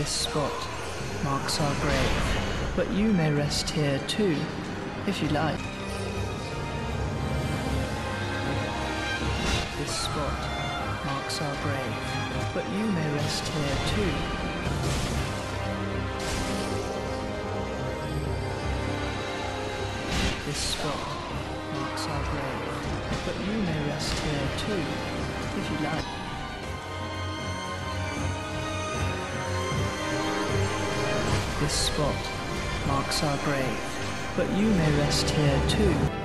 This spot marks our grave, but you may rest here too, if you like. This spot marks our grave, but you may rest here too. This spot marks our grave, but you may rest here too, if you like. This spot marks our grave, but you may rest here too.